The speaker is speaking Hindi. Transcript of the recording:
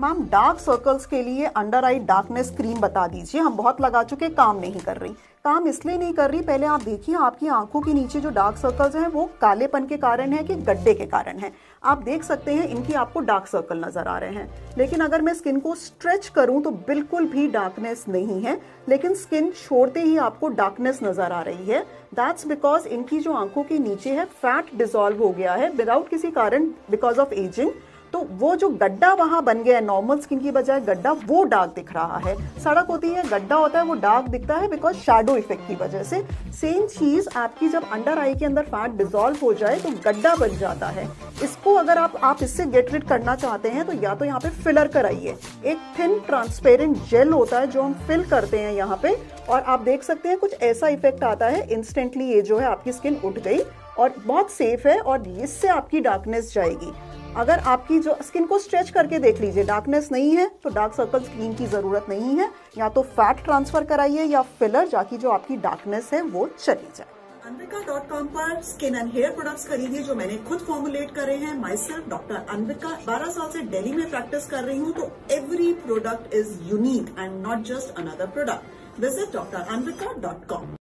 मैम डार्क सर्कल्स के लिए अंडर आई डार्कनेस क्रीम बता दीजिए। हम बहुत लगा चुके काम नहीं कर रही। काम इसलिए नहीं कर रही, पहले आप देखिए, आपकी आँखों के नीचे जो डार्क सर्कल्स हैं, वो कालेपन के कारण है कि गड्ढे के कारण है। आप देख सकते हैं, इनकी आपको डार्क सर्कल नज़र आ रहे हैं। लेकिन अगर मैं स्किन को स्ट्रेच करूँ तो बिल्कुल भी डार्कनेस नहीं है। लेकिन स्किन छोड़ते ही आपको डार्कनेस नज़र आ रही है। दैट्स बिकॉज़ इनकी जो आँखों के नीचे है फैट डिजोल्व हो गया है। विदाउट किसी कारण बिकॉज़ ऑफ़ एजिंग तो वो जो गड्ढा वहाँ बन गया है नॉर्मल स्किन की बजाय गड्ढा वो डार्क दिख रहा है। सड़क होती है, गड्ढा होता है, वो डार्क दिखता है बिकॉज़ शेडो इफ़ेक्ट की वजह से। सेम चीज़ आपकी जब अंडर आई के अंदर फैट डिजोल्व हो जाए तो गड्ढा बन जाता है। इसको अगर आप आप इससे गेट रिड करना चाहते हैं तो या तो यहाँ पे फिलर कराइए। एक थिन ट्रांसपेरेंट जेल होता है, जो हम फिल करते हैं यहाँ पे, और आप देख सकते हैं कुछ ऐसा इफ़ेक्ट आता है इंस्टेंटली ये जो है आपकी स्किन उठ गई, और बहुत सेफ़ है, और इससे आपकी डार्कनेस जाएगी। अगर आपकी जो स्किन को स्ट्रेच करके देख लीजिए डार्कनेस नहीं है तो डार्क सर्कल्स क्रीम की ज़रूरत नहीं है। या तो फैट ट्रांसफ़र कराइए या फिलर जाकि जो आपकी डार्कनेस है, वो चली जाए। अनविका डॉट कॉम पर स्किन एंड हेयर प्रोडक्ट्स खरीदिए, जो मैंने खुद फॉर्मुलेट करे हैं। माई सेल्फ डॉक्टर अनविका 12 साल से दिल्ली में प्रैक्टिस कर रही हूँ तो every product is unique and not just another product visit doctor Anveya dot com